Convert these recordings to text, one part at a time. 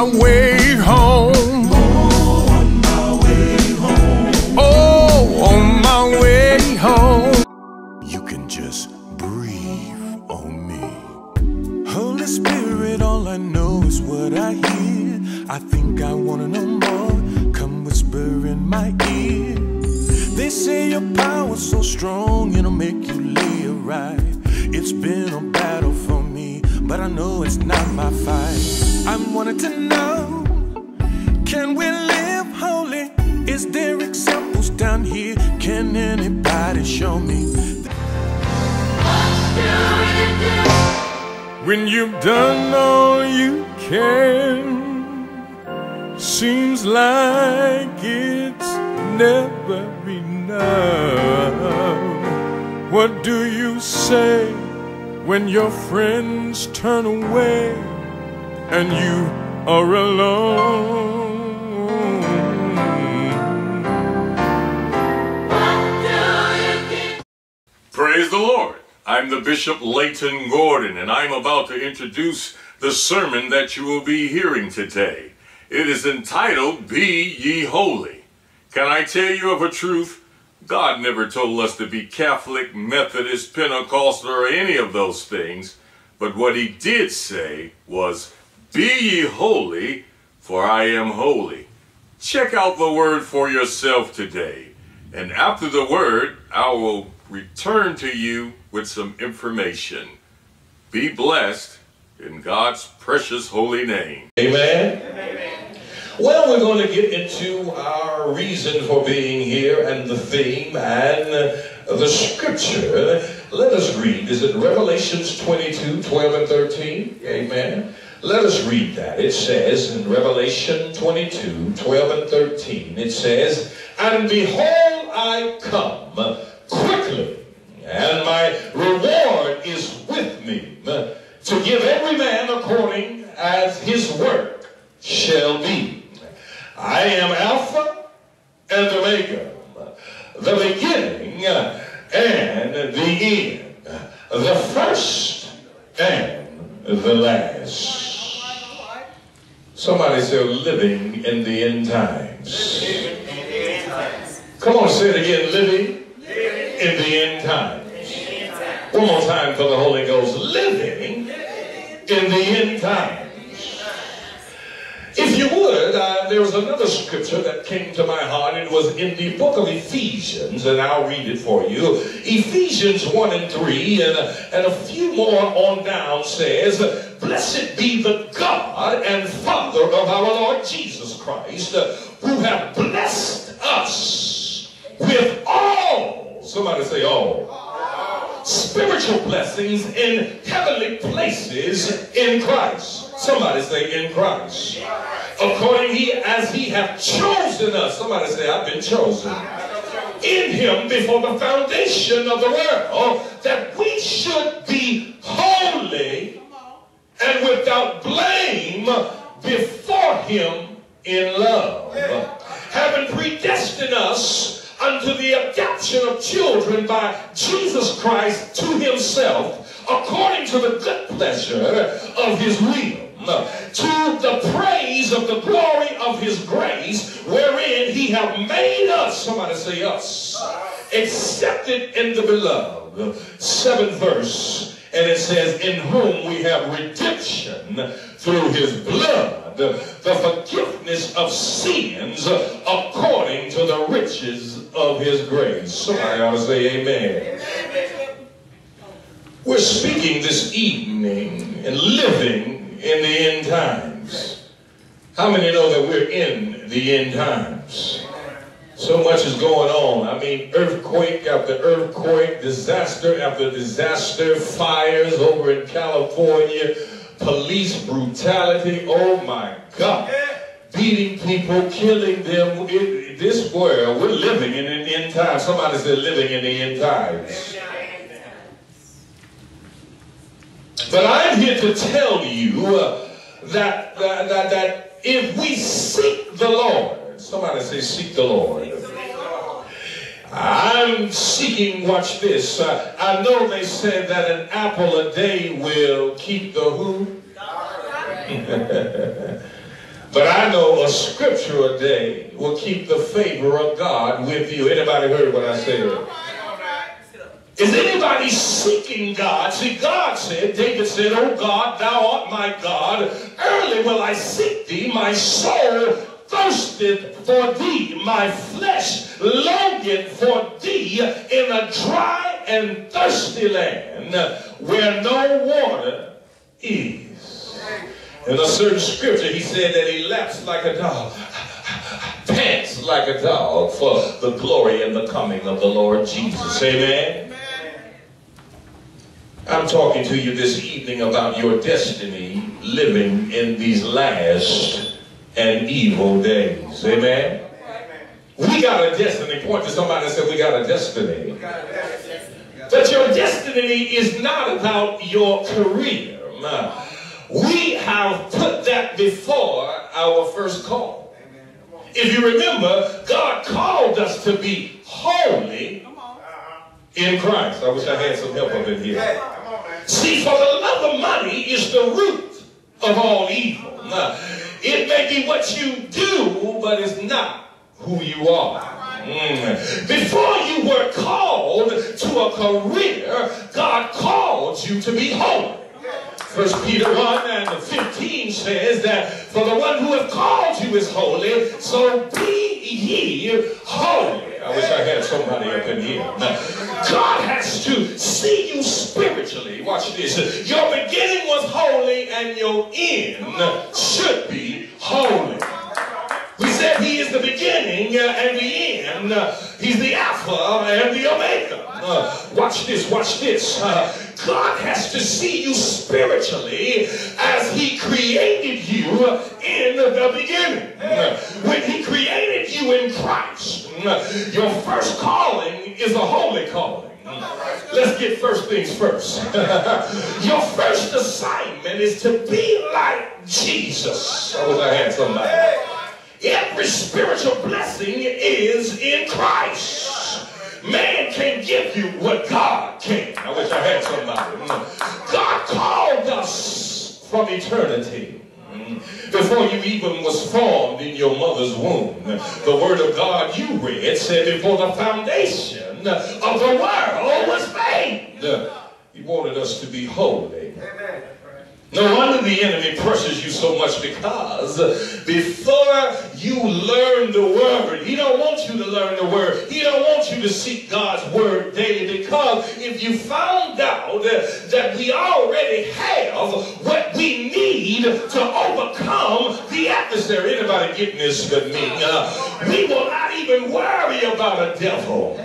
my way home. Oh, on my way home. You can just breathe on me. Holy Spirit, all I know is what I hear. I think I wanna know more. Come whisper in my ear. They say your power's so strong, it'll make you lay right. It's been a battle but I know it's not my fight. I'm wanted to know, can we live holy? Is there examples down here? Can anybody show me? When you've done all you can, seems like it's never enough. What do you say when your friends turn away and you are alone? Praise the Lord. I'm the Bishop Leighton Gordon, and I'm about to introduce the sermon that you will be hearing today. It is entitled, Be Ye Holy. Can I tell you of a truth? God never told us to be Catholic, Methodist, Pentecostal, or any of those things. But what he did say was, Be ye holy, for I am holy. Check out the word for yourself today. And after the word, I will return to you with some information. Be blessed in God's precious holy name. Amen. Well, we're going to get into our reason for being here and the theme and the scripture. Let us read. Is it Revelations 22, 12 and 13? Amen. Let us read that. It says in Revelation 22, 12 and 13, it says, And behold, I come quickly, and my reward is with me to give every man according as his work shall be. I am Alpha and Omega, the beginning and the end, the first and the last. Somebody say living in the end times. Come on, say it again, living in the end times. One more time for the Holy Ghost, living in the end times. If you would, uh, there was another scripture that came to my heart. It was in the book of Ephesians, and I'll read it for you. Ephesians 1 and 3, and, and a few more on down says, Blessed be the God and Father of our Lord Jesus Christ, who have blessed us with all, somebody say all, spiritual blessings in heavenly places in Christ. Somebody say in Christ. According he as he hath chosen us. Somebody say I've been chosen. In him before the foundation of the world oh, that we should be holy and without blame before him in love. Having predestined us unto the adoption of children by Jesus Christ to himself according to the good pleasure of his will to the praise of the glory of his grace, wherein he have made us, somebody say us, accepted in the beloved. Seventh verse, and it says, in whom we have redemption through his blood, the forgiveness of sins according to the riches of his grace. Somebody ought to say amen. We're speaking this evening and living in the end times. How many know that we're in the end times? So much is going on. I mean, earthquake after earthquake, disaster after disaster, fires over in California, police brutality. Oh my God. Beating people, killing them. In this world, we're living in the end times. Somebody said living in the end times. But I'm here to tell you uh, that, that, that, that if we seek the Lord, somebody say seek the Lord. I'm seeking, watch this. Uh, I know they said that an apple a day will keep the who? But I know a scripture a day will keep the favor of God with you. Anybody heard what I said? Is anybody seeking God? See, God said, David said, Oh God, thou art my God. Early will I seek thee. My soul thirsteth for thee. My flesh longeth for thee in a dry and thirsty land where no water is. In a certain scripture, he said that he laps like a dog pants like a dog for the glory and the coming of the Lord Jesus. Amen. I'm talking to you this evening about your destiny living in these last and evil days. Amen? We got a destiny. Point to somebody and say, we got a destiny. But your destiny is not about your career. We have put that before our first call. If you remember, God called us to be holy in Christ. I wish I had some help up in here. See, for the love of money is the root of all evil. Now, it may be what you do, but it's not who you are. Mm. Before you were called to a career, God called you to be holy. First Peter 1 and 15 says that for the one who hath called you is holy, so be ye holy. I wish I had somebody up in here. God has to see you spiritually. Watch this. Your beginning was holy and your end should be holy. We said he is the beginning and the end. He's the Alpha and the Omega. Uh, watch this, watch this. Uh, God has to see you spiritually as he created you in the beginning. Uh, when he created you in Christ, your first calling is a holy calling. Let's get first things first. Your first assignment is to be like Jesus. I wish I had somebody. Every spiritual blessing is in Christ. Man can't give you what God can. I wish I had somebody. Mm. God called us from eternity. Mm. Before you even was formed in your mother's womb. The word of God you read said before the foundation of the world was made. He wanted us to be holy. No wonder the enemy presses you so much because before you learn the word, he don't want you to learn the word. He don't want you to seek God's word daily because if you found out that we already have what we need to overcome the adversary, anybody getting this but me, uh, we will not even worry about a devil.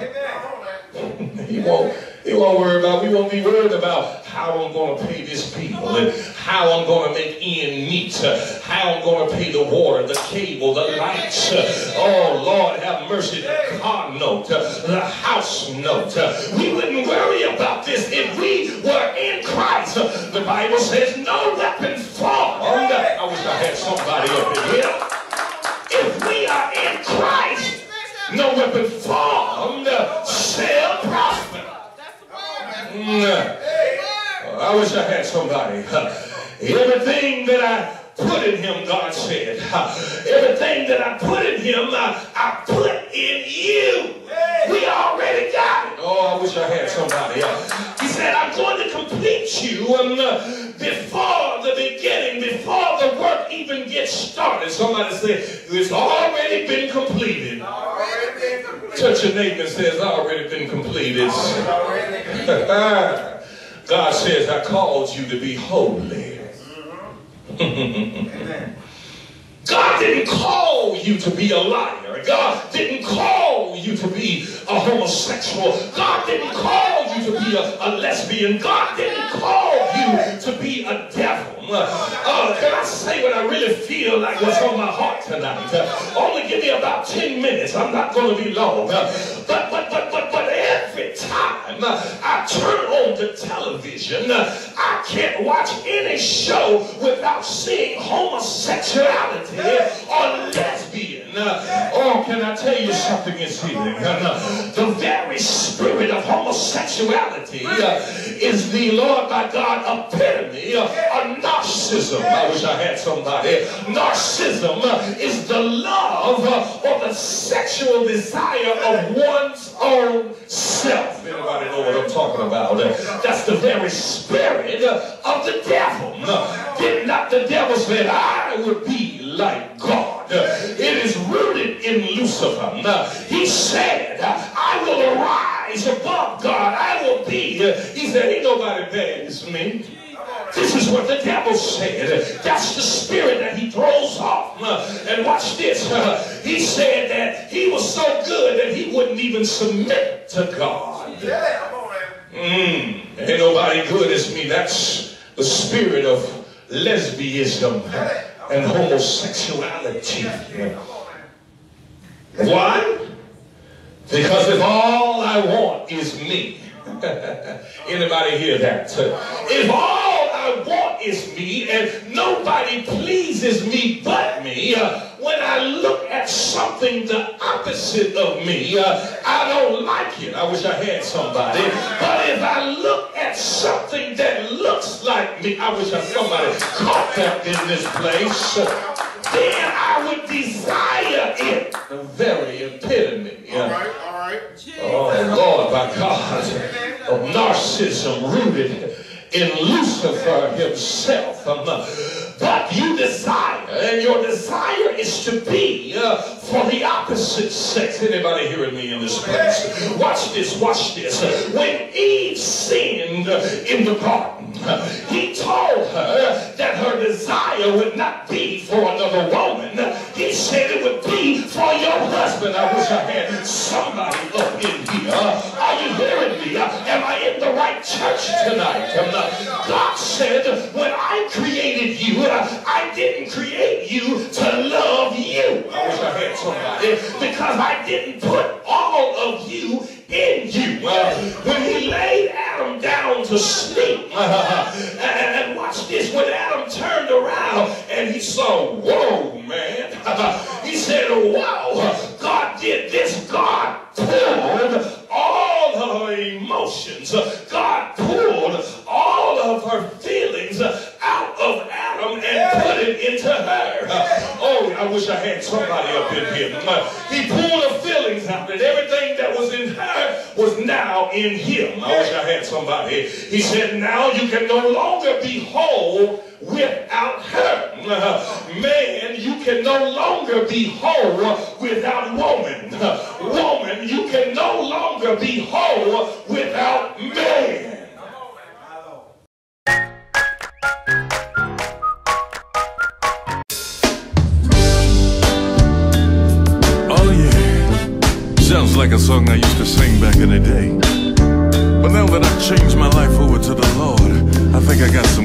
he won't He won't worry about, we won't be worried about how I'm going to pay this people and how I'm going to make end meet, how I'm going to pay the water, the cable, the lights. Oh, Lord, have mercy, the car note, the house note. We wouldn't worry about this if we were in Christ. The Bible says no weapon formed. I wish I had somebody up in here. If we are in Christ, no weapon formed shall prosper. Mm. I wish I had somebody. Everything that I put in him, God said. Everything that I put in him, I, put in you. We already got it. Oh, I wish I had somebody. Else. He said, I'm going to complete you um, before the beginning, before the work even gets started. Somebody say, it's already been completed. Already been completed. Touch your neighbor and says, already been completed. God says, I called you to be holy. God didn't call you to be a liar. God didn't call you to be a homosexual. God didn't call you to be a, a lesbian. God didn't call you to be a devil. Uh, can I say what I really feel like what's on my heart tonight? Uh, only give me about 10 minutes. I'm not going to be long. Uh, but, but, but, but, but every time I turn on the television, I can't watch any show without seeing homosexuality or lesbian. Oh, can I tell you something is healing? The very spirit of homosexuality is the Lord my God epitome of narcissism. I wish I had somebody. Narcissism is the love or the sexual desire of one's own self. Anybody know what I'm talking about? That's the very spirit of the devil. Did not the devil say, I would be like God? It is rooted in Lucifer. He said, I will arise above God. I will be. He said, ain't nobody bad as me. This is what the devil said. That's the spirit that he throws off. And watch this. He said that he was so good that he wouldn't even submit to God. Mm, ain't nobody good as me. That's the spirit of lesbianism and homosexuality. Why? Because if all I want is me, anybody hear that? If all is me and nobody pleases me but me, uh, when I look at something the opposite of me, uh, I don't like it. I wish I had somebody. But if I look at something that looks like me, I wish I had somebody caught that in this place. Then I would desire it. The very epitome. All right, all right. Oh Lord, my God, of narcissism rooted in Lucifer himself. Um, but you desire, and your desire is to be uh, for the opposite sex. Anybody hearing me in this place? Watch this, watch this. When Eve sinned in the garden, he told her that her desire would not be for another woman. He said it would be for your husband. I wish I had somebody up in here. Are you hearing me? Am I in the right church tonight? God said, when I created you, I didn't create you to love you. I wish I had somebody. Because I didn't put all of you in you. Uh, when he laid Adam down to sleep, and watch this, when Adam turned and he saw, whoa, man, he said, wow, God did this. God pulled all of her emotions. God pulled all of her feelings out of Adam and put it into her. Oh, I wish I had somebody up in here. He pulled her feelings out and everything that was in her was now in him. Had somebody. He said, now you can no longer be whole without her. Man, you can no longer be whole without woman. Woman, you can no longer be whole without man. Oh yeah, sounds like a song I used to sing back in the day. I got some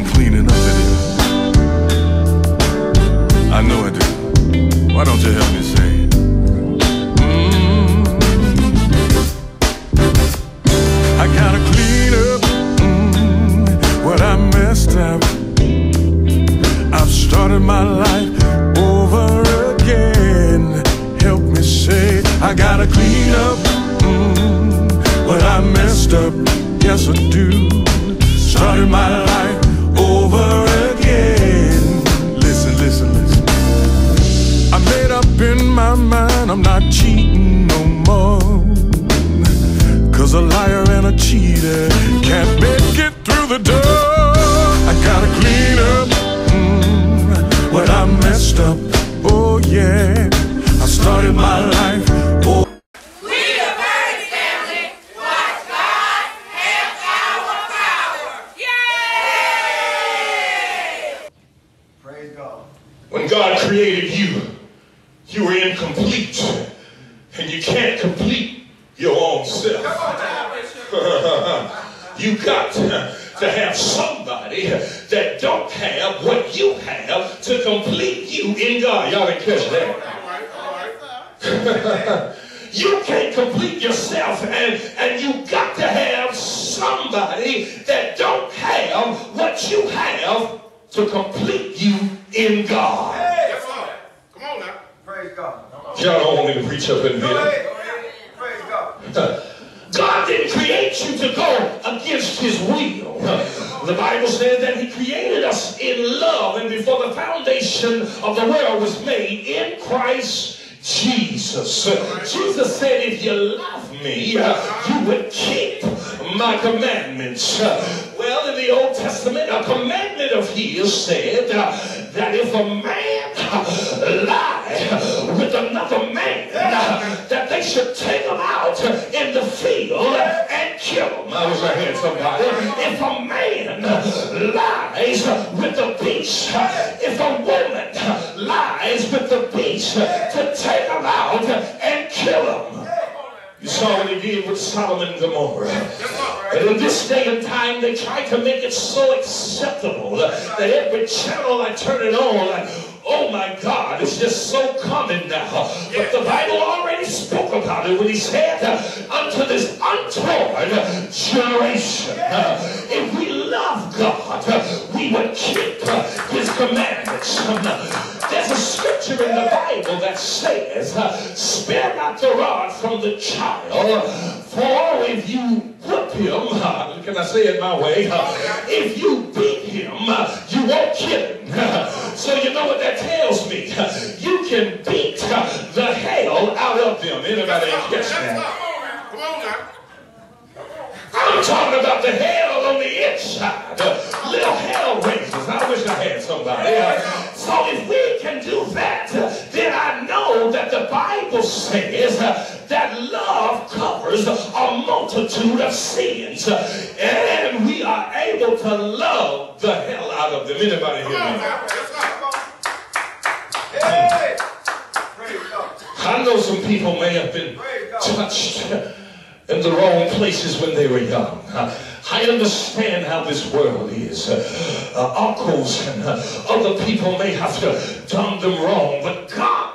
a cheater can't make it through the door. I gotta clean up mm, what I messed up. Oh yeah, I started my life. Oh. We the Bird family, watch God have our power. Yay! Praise God. When God created you, you were incomplete. And you can't complete your own self. you got to, to have somebody that don't have what you have to complete you in God. Y'all didn't catch that. All right, all right. You can't complete yourself, and, and you got to have somebody that don't have what you have to complete you in God. Yes, sir. Come on now. Praise God. Y'all don't want me to preach up in Go here. ahead. Praise God. God didn't create you to go against his will. The Bible says that he created us in love and before the foundation of the world was made in Christ Jesus. Jesus said, if you love me, you would keep my commandments. Well, in the Old Testament, a commandment of his said uh, that if a man lie with another man, uh, that they should take him out in the field and kill him. I wish I somebody. If a man lies with the beast, with Sodom and Gomorrah. And in this day and time, they try to make it so acceptable that every channel I turn it on, I, oh my God, it's just so common now. But the Bible already spoke about it when he said, unto this untoward generation, if we love God, we would keep his commandments. A scripture in the Bible that says, uh, spare not the rod from the child, for if you whip him, can I say it my way? If you beat him, you won't kill him. So you know what that tells me? You can beat the hell out of them. Anybody catch that? Come on now. I'm talking about the hell on the inside. Little hell raisers. I wish I had somebody. So if we can do that, then I know that the Bible says that love covers a multitude of sins. And we are able to love the hell out of them. Anybody hear me? now. Yes, sir. Hey. Praise God. I know some people may have been touched in the wrong places when they were young. I understand how this world is. Uh, uncles and uh, other people may have to done them wrong, but God